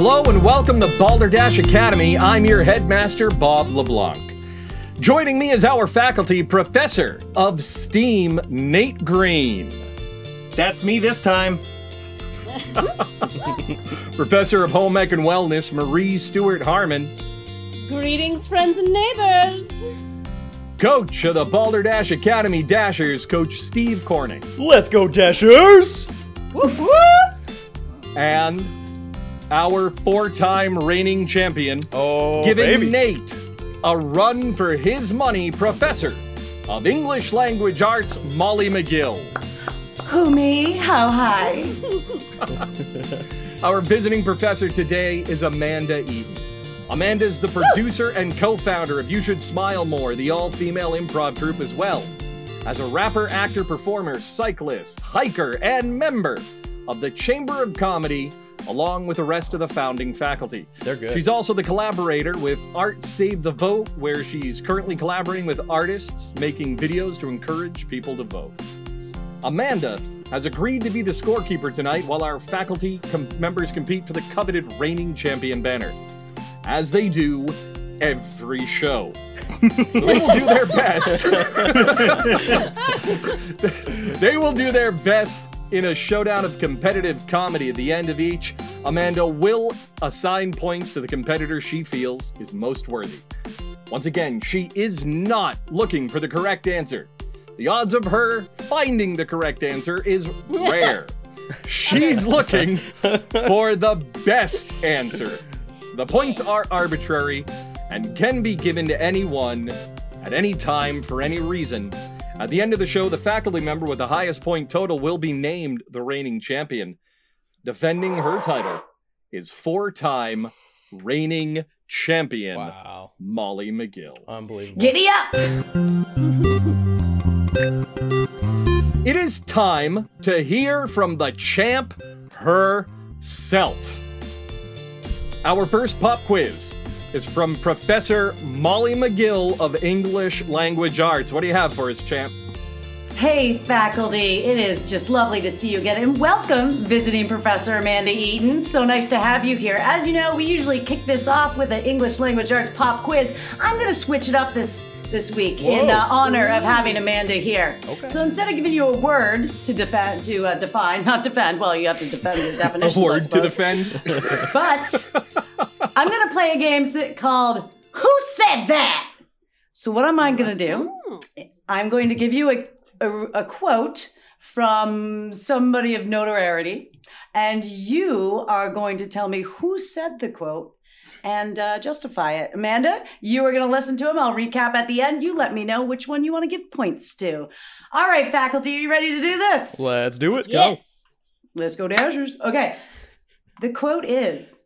Hello and welcome to Balderdash Academy. I'm your headmaster, Bob LeBlanc. Joining me is our faculty professor of STEAM, Nate Green. That's me this time. Professor of Home Ec and Wellness, Marie Stewart Harmon. Greetings, friends and neighbors. Coach of the Balderdash Academy Dashers, Coach Steve Corning. Let's go, Dashers! Whoop whoop. And our four time reigning champion, Oh, giving baby. Nate a run for his money, Professor of English Language Arts, Molly McGill. Who me? How high? Our visiting professor today is Amanda Eaton. Amanda is the producer and co founder of You Should Smile More, the all female improv troupe, as well as a rapper, actor, performer, cyclist, hiker, and member of the Chamber of Comedy, along with the rest of the founding faculty. They're good. She's also the collaborator with Art Save the Vote, where she's currently collaborating with artists making videos to encourage people to vote. Amanda has agreed to be the scorekeeper tonight while our faculty com- members compete for the coveted reigning champion banner. As they do every show. they will do their best. they will do their best in a showdown of competitive comedy at the end of each. Amanda will assign points to the competitor she feels is most worthy. Once again, she is not looking for the correct answer. The odds of her finding the correct answer is rare. She's looking for the best answer. The points are arbitrary and can be given to anyone at any time for any reason. At the end of the show, the faculty member with the highest point total will be named the reigning champion. Defending her title is four time reigning champion Wow. Molly McGill. Unbelievable. Giddy up. It is time to hear from the champ herself. Our first pop quiz is from Professor Molly McGill of English Language Arts. What do you have for us, champ? Hey, faculty. It is just lovely to see you again. And welcome, visiting Professor Amanda Eaton. So nice to have you here. As you know, we usually kick this off with an English Language Arts pop quiz. I'm going to switch it up this this week in uh, honor of having Amanda here. Okay. So instead of giving you a word to defend, to uh, define, not defend, well, you have to defend your A definitions. I word to defend. But I'm gonna play a game called Who Said That? So what am I gonna do? I'm going to give you a, a, a quote from somebody of notoriety, and you are going to tell me who said the quote and uh, justify it. Amanda, you are going to listen to him. I'll recap at the end. You let me know which one you want to give points to. All right, faculty, are you ready to do this? Let's do it. Yes. Let's go Dashers. Okay. The quote is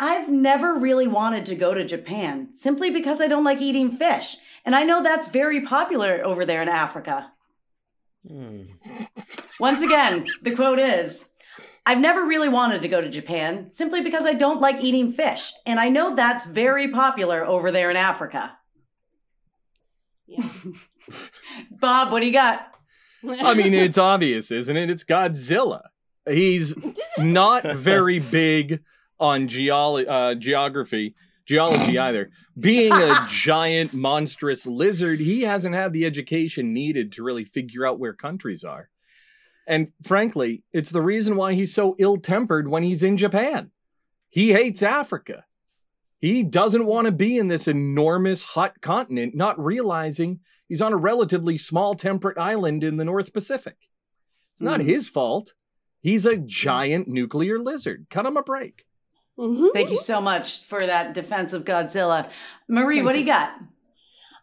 I've never really wanted to go to Japan simply because I don't like eating fish. And I know that's very popular over there in Africa. Hmm. Once again, the quote is I've never really wanted to go to Japan simply because I don't like eating fish. And I know that's very popular over there in Africa. Yeah. Bob, what do you got? I mean, it's obvious, isn't it? It's Godzilla. He's not very big on geolo- uh, geography, geology either. Being a giant, monstrous lizard, he hasn't had the education needed to really figure out where countries are. And frankly, it's the reason why he's so ill tempered when he's in Japan. He hates Africa. He doesn't want to be in this enormous hot continent, not realizing he's on a relatively small temperate island in the North Pacific. It's not Mhm. his fault. He's a giant nuclear lizard. Cut him a break. Mhm. Thank you so much for that defense of Godzilla. Marie, what do you got?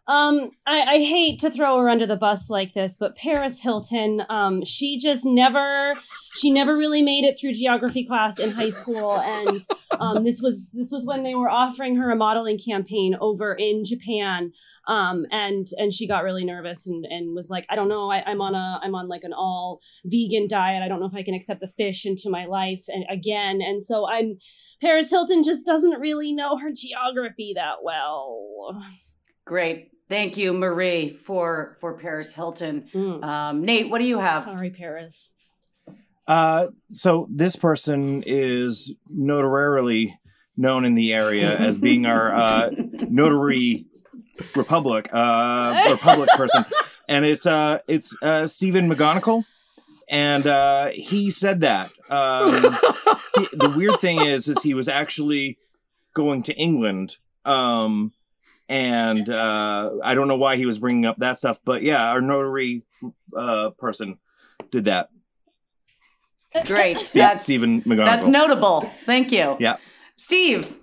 Um, I, I hate to throw her under the bus like this, but Paris Hilton, um, she just never, she never really made it through geography class in high school, and um, this was this was when they were offering her a modeling campaign over in Japan, um, and and she got really nervous and and was like, I don't know, I, I'm on a I'm on like an all vegan diet. I don't know if I can accept the fish into my life and again, and so I'm Paris Hilton just doesn't really know her geography that well. Great. Thank you, Marie, for for Paris Hilton. Mm. Um, Nate, what do you have? Sorry, Paris. Uh, so this person is notorially known in the area as being our uh, notary republic uh, republic person, and it's uh it's uh Stephen McGonigal, and uh, he said that. Um, he- the weird thing is, is he was actually going to England. Um, and uh, I don't know why he was bringing up that stuff, but yeah, our notary uh, person did that. Great. Yeah, That's, Stephen McGonigal. That's notable. Thank you. Yeah. Steve.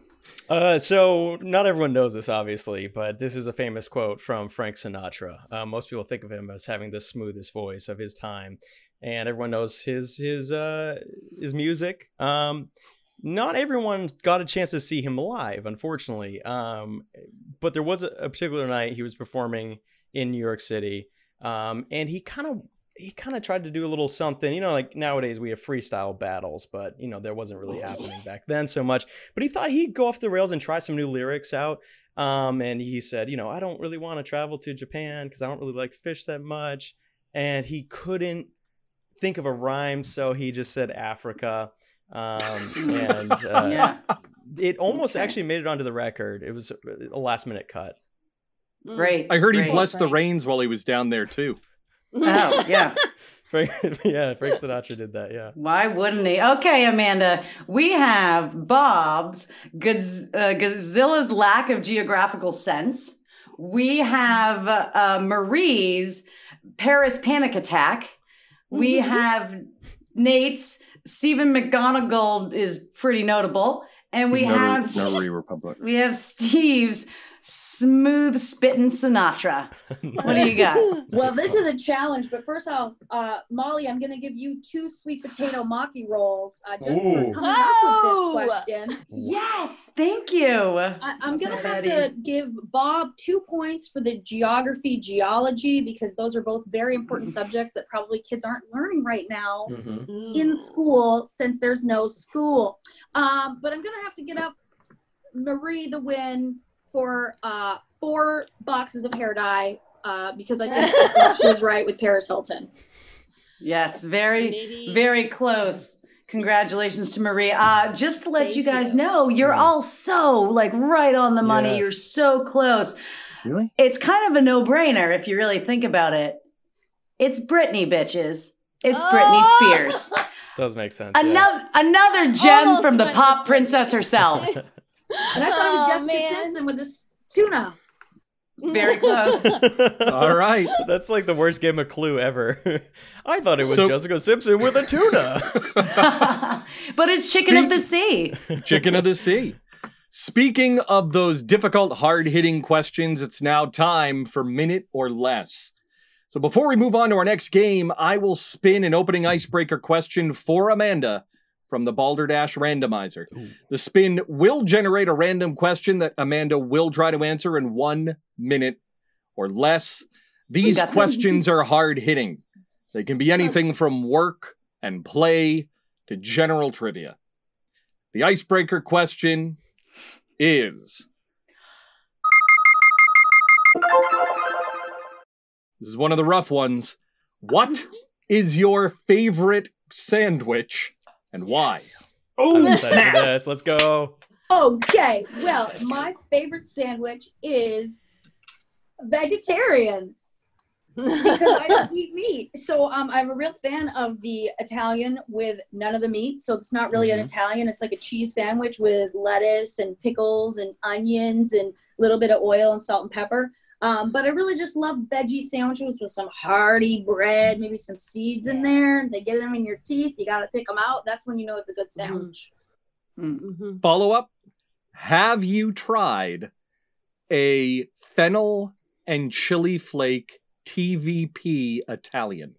Uh, so not everyone knows this, obviously, but this is a famous quote from Frank Sinatra. Uh, most people think of him as having the smoothest voice of his time, and everyone knows his his uh, his music. Um, not everyone got a chance to see him live, unfortunately. Um, but there was a, a particular night he was performing in New York City, um, and he kind of he kind of tried to do a little something. You know, like nowadays we have freestyle battles, but you know there wasn't really happening back then so much. But he thought he'd go off the rails and try some new lyrics out. Um, and he said, you know, I don't really want to travel to Japan because I don't really like fish that much. And he couldn't think of a rhyme, so he just said Africa. Um, and uh, Yeah. it almost Okay. actually made it onto the record. It was a last minute cut. Great. I heard he Great. blessed the Frank. rains while he was down there too. Oh, yeah. Frank, yeah, Frank Sinatra did that. Yeah. Why wouldn't he? Okay, Amanda, we have Bob's Goz- uh, Godzilla's lack of geographical sense. We have uh, Marie's Paris panic attack. We Mhm. have Nate's Stephen McGonigal is pretty notable, and we He's have Notary Republic. we have Steve's smooth spitting Sinatra. What do you got? Well, this is a challenge, but first off, uh, Molly, I'm going to give you two sweet potato maki rolls uh, just for Ooh. coming up Oh! with this question. Yes, thank you. I, I'm going to have to give Bob two points for the geography, geology, because those are both very important subjects that probably kids aren't learning right now in school since there's no school. Um, but I'm going to have to get up Marie the win for uh, four boxes of hair dye uh, because I think she was right with Paris Hilton. Yes, very, Maybe- very close. Congratulations to Marie. Uh, just to let Thank you guys you. know, you're Yeah. all so like right on the money. Yes. You're so close. Really? It's kind of a no-brainer if you really think about it. It's Britney, bitches. It's Oh! Britney Spears. Does make sense. yeah. Another another gem Almost from the pop princess herself. And I thought it was Oh, Jessica man. Simpson with this tuna. Very close. All right. That's like the worst game of Clue ever. I thought it was So- Jessica Simpson with a tuna. but it's chicken of the sea. Chicken of the Sea. Speaking of those difficult, hard hitting questions, it's now time for minute or less. So before we move on to our next game, I will spin an opening icebreaker question for Amanda from the Balderdash randomizer. The spin will generate a random question that Amanda will try to answer in one minute or less. These questions are hard hitting. They can be anything from work and play to general trivia. The icebreaker question is This is one of the rough ones. What mm-hmm. is your favorite sandwich and why? Oh, snap! this. Let's go. Okay, well, my favorite sandwich is vegetarian because I don't eat meat. So um, I'm a real fan of the Italian with none of the meat. So it's not really an Mhm. Italian. It's like a cheese sandwich with lettuce and pickles and onions and a little bit of oil and salt and pepper. Um, but I really just love veggie sandwiches with some hearty bread, maybe some seeds in there. They get them in your teeth. You got to pick them out. That's when you know it's a good sandwich. Mhm. Follow up Have you tried a fennel and chili flake TVP Italian?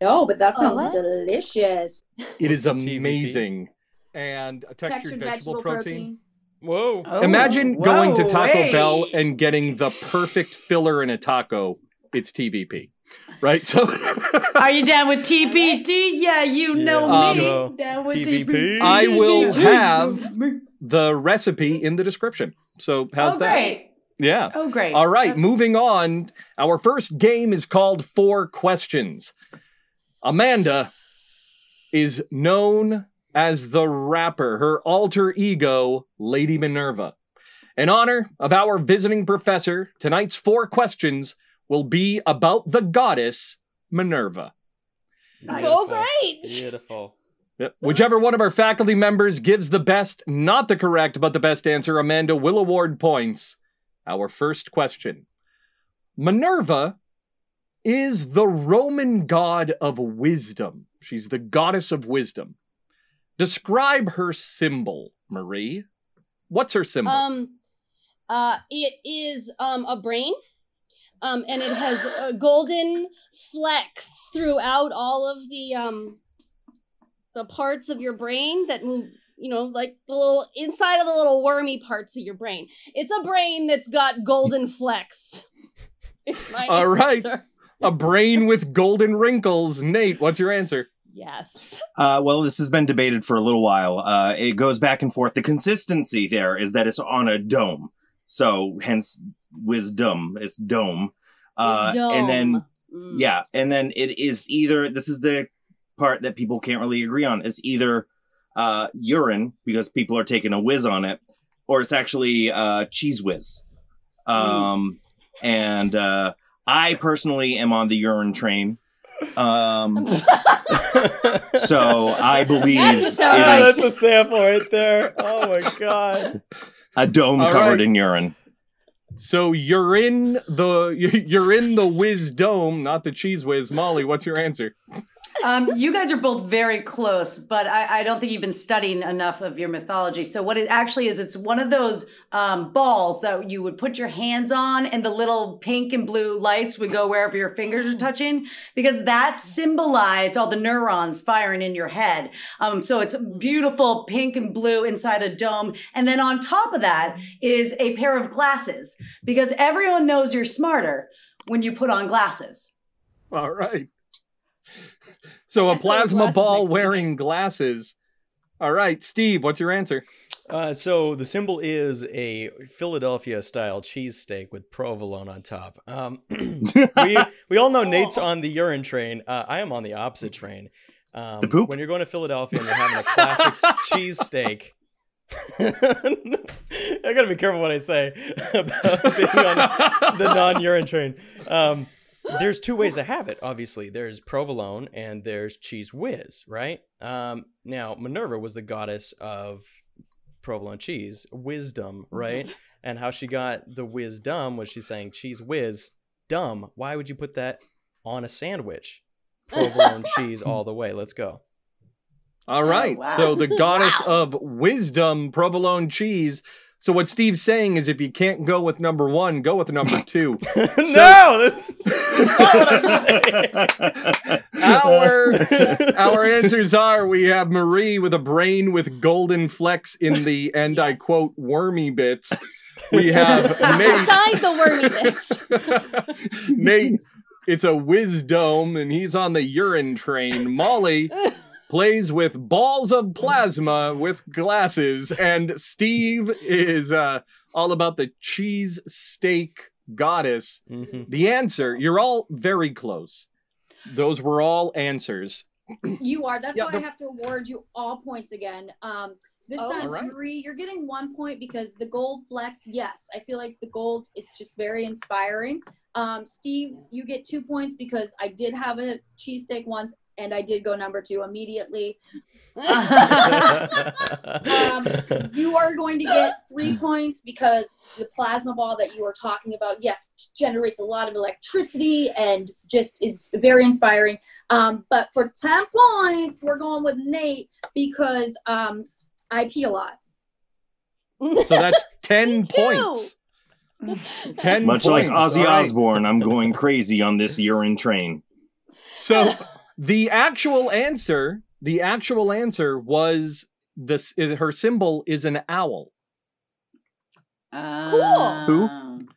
No, but that sounds what? delicious. It is What's a TVP? amazing. And a textured, Textured vegetable, protein. Whoa. Oh, Imagine going to Taco hey. Bell and getting the perfect filler in a taco. It's TVP, right? So Are you down with TPT? Yeah, you know Yeah. me. Um, down with TVP. I will have the recipe in the description. So how's oh, that? great. Yeah. Oh, great. All right, That's- moving on. Our first game is called Four Questions. Amanda, is known as the rapper, her alter ego, Lady Minerva. In honor of our visiting professor, tonight's four questions will be about the goddess Minerva. Nice. Go great. Beautiful. Yep. Whichever one of our faculty members gives the best, not the correct, but the best answer, Amanda will award points. Our first question Minerva is the Roman god of wisdom. She's the goddess of wisdom. Describe her symbol, Marie. What's her symbol? Um, uh, it is um a brain. Um, and it has a golden flecks throughout all of the um the parts of your brain that move. You know, like the little inside of the little wormy parts of your brain. It's a brain that's got golden flecks. It's my All right. answer. A brain with golden wrinkles. Nate, what's your answer? Yes. Uh, well, this has been debated for a little while. Uh, it goes back and forth. The consistency there is that it's on a dome. So, hence, wisdom is dome. Uh, and then, Mm. yeah, and then it is either, this is the part that people can't really agree on. It's either uh, urine, because people are taking a whiz on it, or it's actually uh, cheese whiz. Um, And uh, I personally am on the urine train. Um, so I believe That's it nice. is That's a sample right there. Oh my god. a dome All covered right. in urine. So you're in the you're in the whiz dome, not the cheese whiz. Molly, what's your answer? Um, you guys are both very close, but I, I don't think you've been studying enough of your mythology. So what it actually is, it's one of those um, balls that you would put your hands on, and the little pink and blue lights would go wherever your fingers are touching, because that symbolized all the neurons firing in your head. Um, so it's beautiful pink and blue inside a dome, and then on top of that is a pair of glasses, because everyone knows you're smarter when you put on glasses. All right. So a plasma ball next week. wearing glasses. All right, Steve, what's your answer? Uh, so the symbol is a Philadelphia style cheesesteak with provolone on top. Um, we we all know Nate's on the urine train. Uh, I am on the opposite train. Um, The poop? When you're going to Philadelphia and you're having a classic cheesesteak. I gotta be careful what I say about being on the non-urine train. Um, there's two ways to have it. Obviously, there's provolone and there's cheese whiz, right? Um, now Minerva was the goddess of provolone cheese, wisdom, right? And how she got the wisdom was she's saying cheese whiz, dumb. Why would you put that on a sandwich? Provolone cheese all the way. Let's go. All right. wow. So the goddess of wisdom, provolone cheese. So what Steve's saying is if you can't go with number one, go with number two. no, that's not what I'm saying. our our answers are we have Marie with a brain with golden flecks in the and I quote wormy bits. We have Nate Inside the wormy bits. Nate, it's a wisdom, and he's on the urine train. Molly plays with balls of plasma with glasses, and Steve is uh, all about the cheese steak goddess. Mhm. The answer, you're all very close. Those were all answers. You are. That's Yeah, why the- I have to award you all points again. Um, this Oh, time, alright. Marie, you're getting one point because the gold flex. Yes, I feel like the gold. It's just very inspiring. Um, Steve, you get two points because I did have a cheesesteak once, and I did go number two immediately. Um, you are going to get three points because the plasma ball that you were talking about, yes, generates a lot of electricity and just is very inspiring. Um, but for 10 points, we're going with Nate because um, I pee a lot. So that's 10 points. 10 Much like. Ozzy All right. Osbourne, I'm going crazy on this urine train. So the actual answer, the actual answer was this is her symbol is an owl. Um, cool. Who?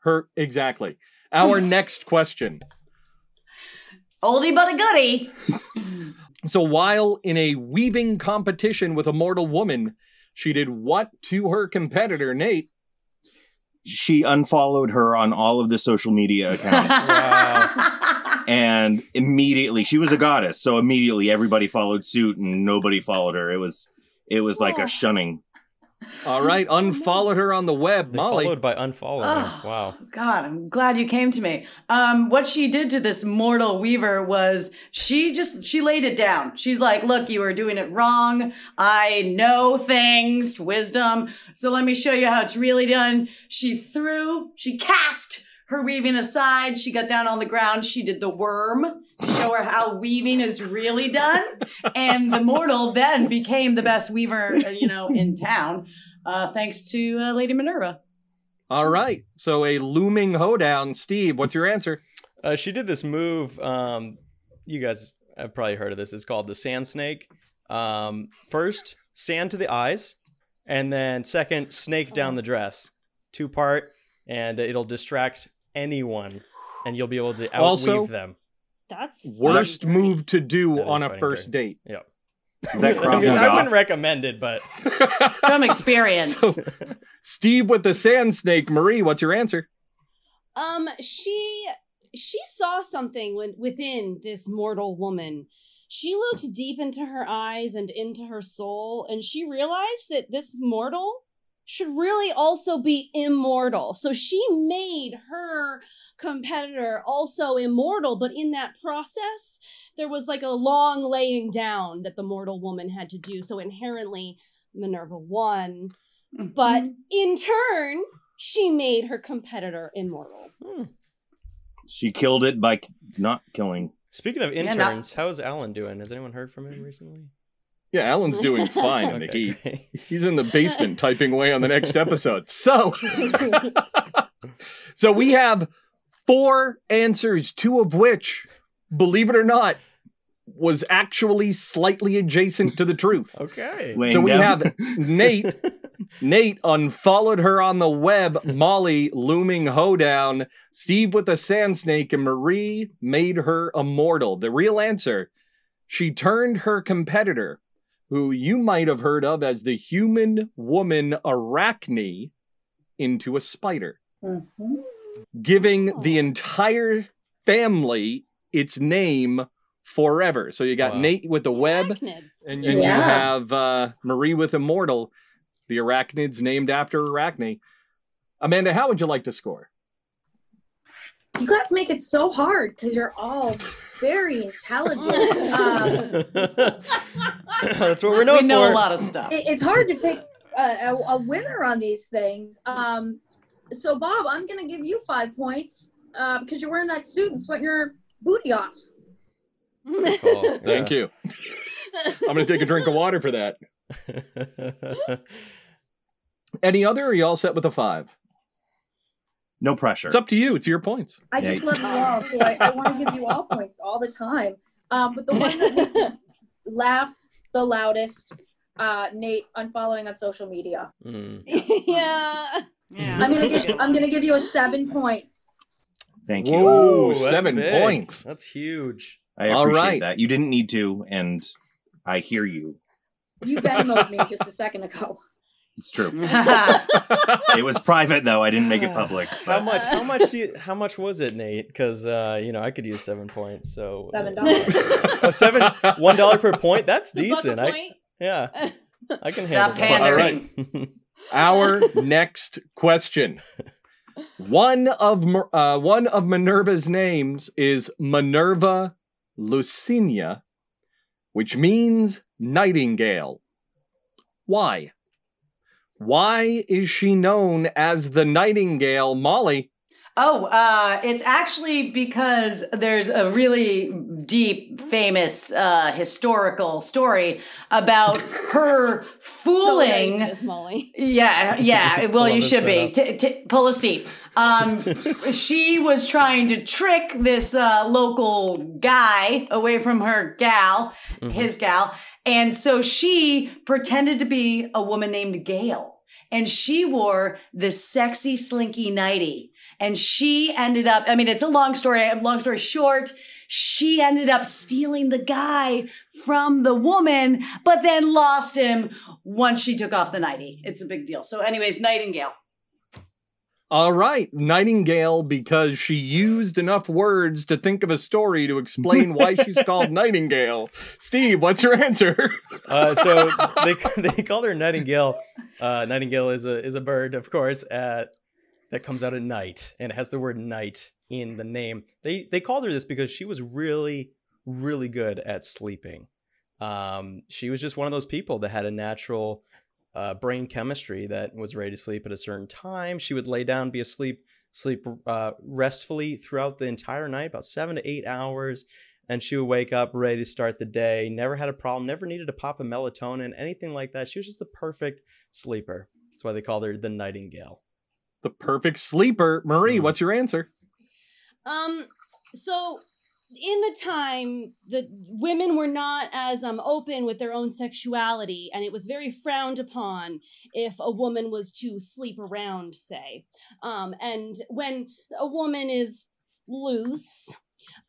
Her exactly. Our next question. Oldie but a goodie. So while in a weaving competition with a mortal woman, she did what to her competitor, Nate? She unfollowed her on all of the social media accounts. Wow. And immediately she was a goddess, so immediately everybody followed suit, and nobody followed her. It was it was like Oh. a shunning. All right, unfollowed her on the web. They Molly. followed by unfollowing. Oh. Wow. God, I'm glad you came to me. Um, what she did to this mortal weaver was she just she laid it down. She's like, "Look, you are doing it wrong. I know things, wisdom. So let me show you how it's really done." She threw, she cast her weaving aside. She got down on the ground. She did the worm to show her how weaving is really done. And the mortal then became the best weaver, uh, you know, in town, uh, thanks to uh, Lady Minerva. All right, so a looming hoedown. Steve, what's your answer? Uh, she did this move. Um, you guys have probably heard of this. It's called the sand snake. Um, first, sand to the eyes, and then second, snake down the dress. Two part, and it'll distract anyone, and you'll be able to outweave Also- them. That's Worst fucking move to do That is on a fighting first date. Yep. That I, mean, I wouldn't recommend it, but From experience. So, Steve with the sand snake. Marie, what's your answer? Um, she she saw something when, within this mortal woman. She looked deep into her eyes and into her soul, and she realized that this mortal should really also be immortal. So she made her competitor also immortal, but in that process, there was like a long laying down that the mortal woman had to do. So inherently, Minerva won. But mm-hmm. in turn, she made her competitor immortal. Hmm. She killed it by not killing. speaking of Yeah, not- interns, how's Alan doing? Has anyone heard from him recently? Yeah, Alan's doing fine in the Okay, heat. great. He's in the basement typing away on the next episode. So, so we have four answers, two of which, believe it or not, was actually slightly adjacent to the truth. Okay. Laying So we down. have Nate. Nate unfollowed her on the web. Molly looming hoedown. Steve with a sand snake, and Marie made her immortal. The real answer: she turned her competitor, who you might have heard of as the human woman Arachne, into a spider, giving the entire family its name forever. So you got Wow. Nate with the web. Arachnids. And, and Yeah. you have uh, Marie with Immortal, the arachnids named after Arachne. Amanda, how would you like to score? You guys make it so hard because you're all very intelligent. um, That's what we're known we know for. a lot of stuff. it- it's hard to pick a, a, a winner on these things. Um, so, Bob, I'm going to give you five points uh, because you're wearing that suit and sweating your booty off. Cool. Thank you. I'm going to take a drink of water for that. Any other? Or are you all set with a five? No pressure. It's up to you. It's your points. I Yeah. just love you all, so I, I want to give you all points all the time. Um, but the one that makes laugh the loudest, uh, Nate, unfollowing on social media. Mm. yeah. Yeah. I'm gonna give I'm gonna give you a seven points. Thank you. Whoa, that's seven big. points. That's huge. I appreciate right. that. You didn't need to, and I hear you. You Venmoed me just a second ago. It's true. It was private though. I didn't make it public. How much? How much? Do you, how much was it, Nate? Because uh, you know I could use seven points. So Seven dollars. Oh, seven one dollar per point. That's The buck a decent. I point. yeah. I can Stop handle that. pandering. Our next question. One of uh, one of Minerva's names is Minerva Luscinia, which means nightingale. Why? Why is she known as the nightingale, Molly? Oh, uh, it's actually because there's a really deep, famous uh, historical story about her fooling. for this, Molly. Yeah, yeah. Well, you should be. T- t- pull a seat. Um, she was trying to trick this uh, local guy away from her gal, his gal, and so she pretended to be a woman named Gail, and she wore this sexy slinky nightie. And she ended up, I mean, it's a long story. Long story short, she ended up stealing the guy from the woman, but then lost him once she took off the nightie. It's a big deal. So, anyways, Nightingale. All right, Nightingale, because she used enough words to think of a story to explain why she's called Nightingale. Steve, what's your answer? Uh, so they they called her Nightingale. Uh, Nightingale is a is a bird, of course, uh, that comes out at night and it has the word night in the name. They they called her this because she was really really good at sleeping. Um, she was just one of those people that had a natural uh, brain chemistry that was ready to sleep at a certain time. She would lay down, be asleep, sleep uh, restfully throughout the entire night, about seven to eight hours. And she would wake up ready to start the day. Never had a problem. Never needed to pop a melatonin, anything like that. She was just the perfect sleeper. That's why they called her the Nightingale. The perfect sleeper. Marie, Hmm. what's your answer? Um, so in the time, the women were not as um open with their own sexuality, and it was very frowned upon if a woman was to sleep around, say. Um, and when a woman is loose.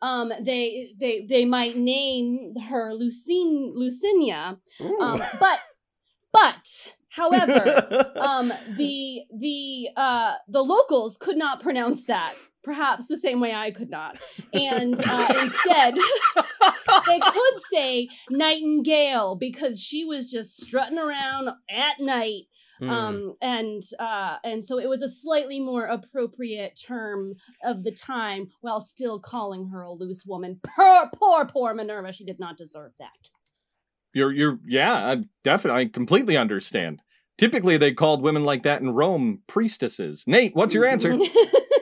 Um, they they they might name her Lucine Lucinia, um, but but however, um, the the uh, the locals could not pronounce that. Perhaps the same way I could not, and uh, instead they could say Nightingale because she was just strutting around at night, Hmm. um, and uh, and so it was a slightly more appropriate term of the time, while still calling her a loose woman. Poor, poor, poor Minerva. She did not deserve that. You're you're yeah, I definitely I completely understand. Typically they called women like that in Rome priestesses. Nate, what's your answer?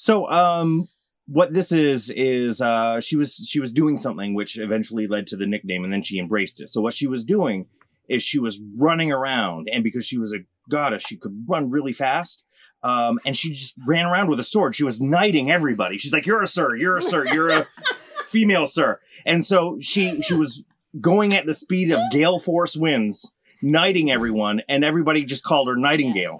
So, um, what this is is uh, she was she was doing something which eventually led to the nickname, and then she embraced it. So, what she was doing is she was running around, and because she was a goddess, she could run really fast. Um, and she just ran around with a sword. She was knighting everybody. She's like, "You're a sir. You're a sir. You're a female sir." And so she she was going at the speed of gale force winds, knighting everyone, and everybody just called her Nightingale.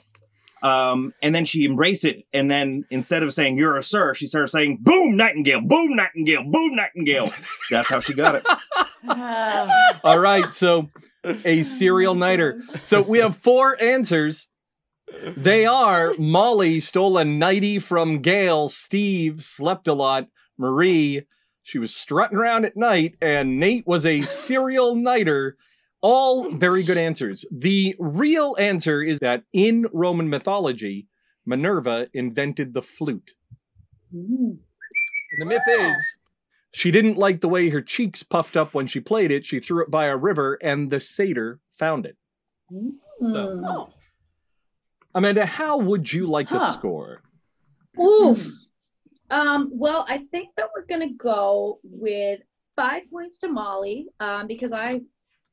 Um, and then she embraced it, and then instead of saying "You're a sir," she started saying "Boom, Nightingale! Boom, Nightingale! Boom, Nightingale!" That's how she got it. All right, so a serial nighter. So we have four answers. They are Molly stole a nighty from Gail, Steve slept a lot, Marie, she was strutting around at night, and Nate was a serial nighter. All very good answers. The real answer is that in Roman mythology, Minerva invented the flute. Ooh. The myth is she didn't like the way her cheeks puffed up when she played it. She threw it by a river, and the satyr found it. So- Hmm. oh, Amanda, how would you like to Huh. score? Oof. Um, well, I think that we're gonna go with five points to Molly, um, because I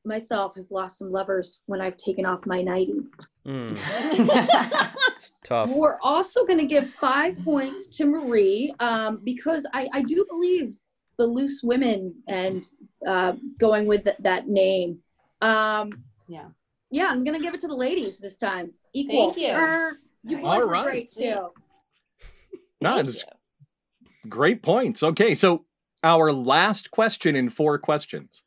myself have lost some lovers when I've taken off my nightie. It's tough. We're also gonna give five points to Marie, um, because I, I do believe the loose women and uh, going with th- that name. Um, Yeah. Yeah, I'm gonna give it to the ladies this time. Equal. Thank you. Er, you boys All were great too. No, it's great points. Okay, so our last question in four questions.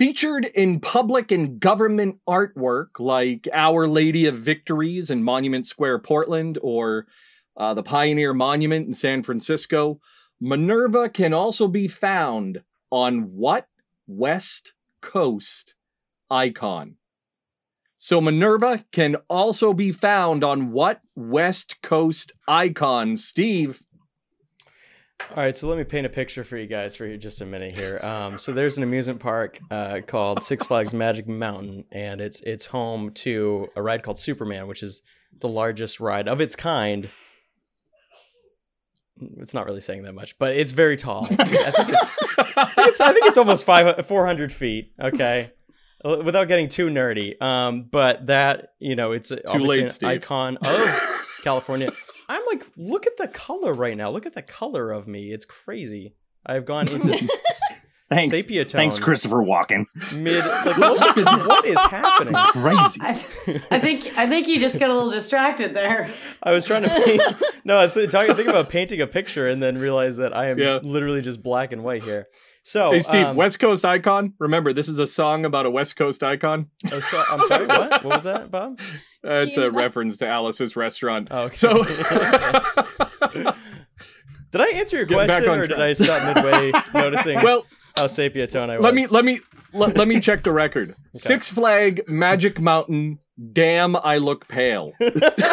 Featured in public and government artwork like Our Lady of Victories in Monument Square, Portland, or uh, the Pioneer Monument in San Francisco, Minerva can also be found on what West Coast icon? So Minerva can also be found on what West Coast icon, Steve? All right, so let me paint a picture for you guys for just a minute here. Um, so there's an amusement park uh, called Six Flags Magic Mountain, and it's it's home to a ride called Superman, which is the largest ride of its kind. It's not really saying that much, but it's very tall. I think it's, it's, I think it's almost five, 400 feet. Okay, without getting too nerdy. Um, but that you know, it's obviously late, an Steve. icon of California. I'm like, look at the color right now. Look at the color of me. It's crazy. I've gone into Thanks, sepia tone. thanks, Christopher Walken. Mid. Like, look at this. What is happening? Crazy. I, I think I think you just got a little distracted there. I was trying to paint. No, I was talking, thinking about painting a picture and then realized that I am Yeah. literally just black and white here. So, Hey, Steve, um, West Coast icon. Remember, this is a song about a West Coast icon. oh, so, I'm sorry. What? What was that, Bob? Uh, it's a reference to Alice's restaurant. Oh, okay. So, Did I answer your Get back question, on or did. I stop midway noticing well, how sepia tone I was? let me let me let, let me check the record. Six Flag Magic Mountain. Damn, I look pale.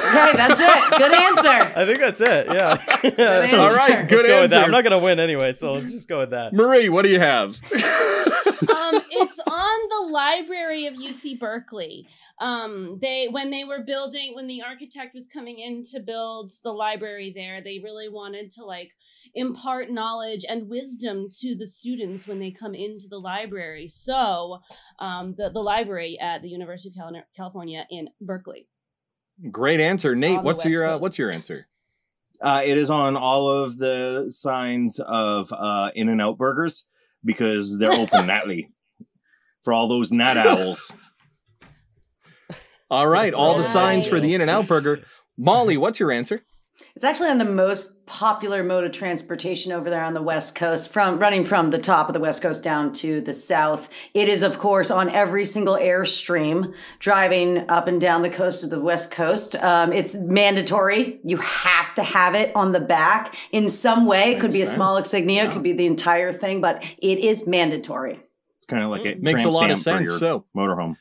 Okay, that's it. Good answer. I think that's it. Yeah. answer. All right, Let's good go with that. I'm not gonna win anyway, so let's just go with that. Marie, what do you have? um, it's on the library of UC Berkeley. Um, they when they were building when the architect was coming in to build the library there, they really wanted to like impart knowledge and wisdom to the students when they come into the library. So, um, the the library at the University of Cali- California in Berkeley. Great answer, Nate. What's West your uh, what's your answer? Uh, it is on all of the signs of uh, In and Out Burgers because they're open nightly for all those night owls. All right, all the signs for the In and Out Burger. Molly, what's your answer? It's actually on the most popular mode of transportation over there on the West Coast, from running from the top of the West Coast down to the south. It is, of course, on every single airstream driving up and down the coast of the West Coast. Um, it's mandatory. You have to have it on the back in some way. It could be a Makes small sense. insignia, it could be the entire thing, but it is mandatory. It's kind of like a Makes tramp a lot of stamp for sense. So motorhome.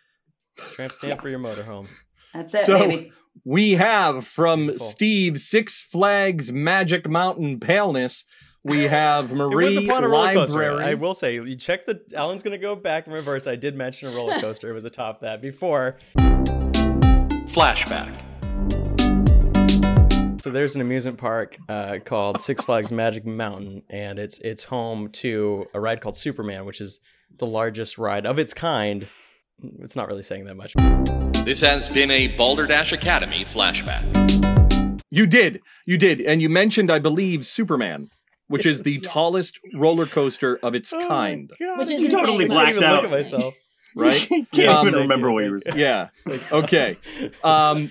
Tramp stamp for your motorhome. That's it, So- baby. We have from Beautiful. Steve Six Flags Magic Mountain Paleness. We have It Marie was upon a roller coaster. Library. I will say, you check the. Alan's gonna go back in reverse. I did mention a roller coaster. it was atop that before. Flashback. So there's an amusement park uh, called Six Flags Magic Mountain, and it's it's home to a ride called Superman, which is the largest ride of its kind. It's not really saying that much. This has been a Balderdash Academy flashback. You did, you did, and you mentioned, I believe, Superman, which is the Yes. tallest roller coaster of its Oh kind. Which is You totally insane. I blacked out. Look at myself. Right? Can't Um, even remember you, what you were saying. Yeah. Okay. Um,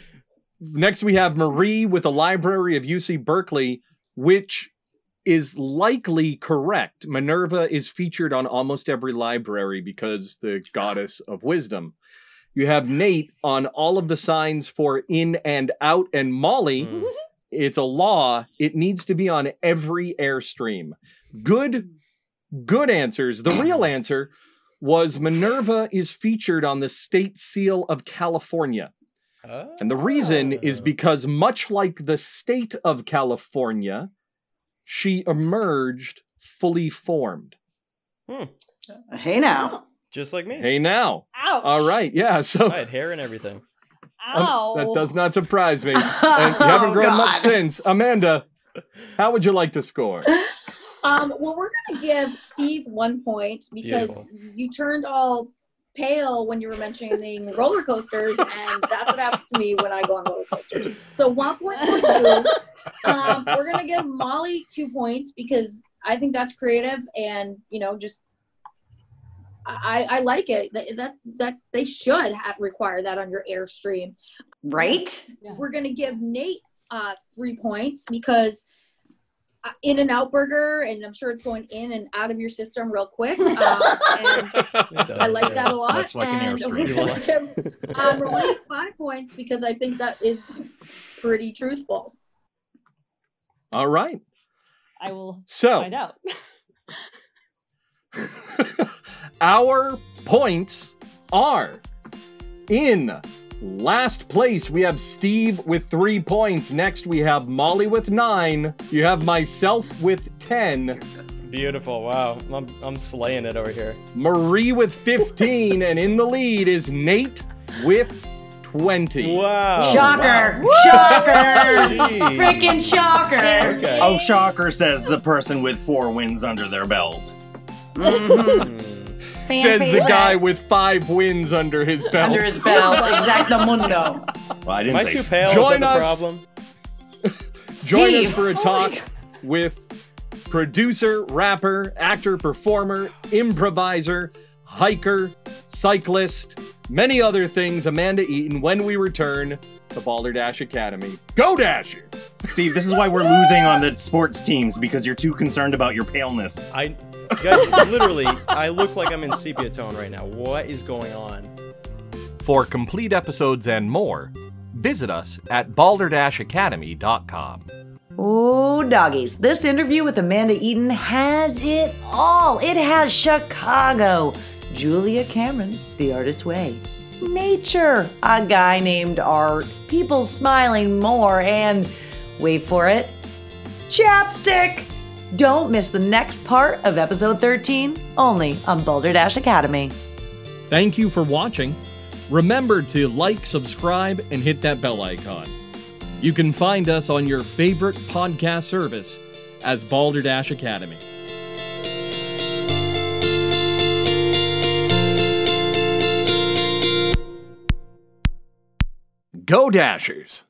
next, we have Marie with the Library of UC Berkeley, which is likely correct. Minerva is featured on almost every library because the goddess of wisdom. You have Nate on all of the signs for in and out, and Molly. Mm. It's a law. It needs to be on every airstream. Good, good answers. The real answer was Minerva is featured on the state seal of California. And the reason is Oh. because, much like the state of California, she emerged fully formed. Hey now. just like me. Hey, now. Ouch. All right. Yeah. So I had hair and everything. um, that does not surprise me. And you haven't Oh, grown much since. Amanda, how would you like to score? Um, well, we're gonna give Steve one point because Beautiful. you turned all pale when you were mentioning roller coasters, and that's what happens to me when I go on roller coasters. So one point for you. Um, we're gonna give Molly two points because I think that's creative, and you know, just I, I like it. That, that that they should have require that on your airstream. Right? We're gonna give Nate uh, three points because In and Out Burger, and I'm sure it's going in and out of your system real quick. Um, and does, I like yeah. that a lot. Much like an and Airstream. we're gonna um, Marie five points because I think that is pretty truthful. All right. I will So find out. our points are in last place. We have Steve with three points. Next, we have Molly with nine. You have myself with 10, Beautiful. Wow. I'm, I'm slaying it over here. Marie with 15, and in the lead is Nate with 20. Wow. shocker. Wow. Shocker. Freaking shocker. Okay. Oh, shocker, says the person with four wins under their belt. Mhm. Hmm. Fan Says the guy with five wins under his belt. under his belt. Exactamundo. Well, I didn't Am I say too pale? Join us. the problem? Join us for a talk with producer, rapper, actor, performer, improviser, hiker, cyclist, many other things, Amanda Eaton, when we return to Balderdash Academy. Go Dashers! Steve, this is why we're losing on the sports teams because you're too concerned about your paleness. I Guys, literally, I look like I'm in sepia tone right now. What is going on? For complete episodes and more, visit us at balderdashacademy.com. Oh, doggies. This interview with Amanda Eaton has it all. It has Chicago, Julia Cameron's The Artist's Way, nature, a guy named Art, people smiling more, and wait for it, chapstick. Don't miss the next part of episode 13, only on Balderdash Academy. Thank you for watching. Remember to like, subscribe, and hit that bell icon. You can find us on your favorite podcast service as Balderdash Academy. Go Dashers!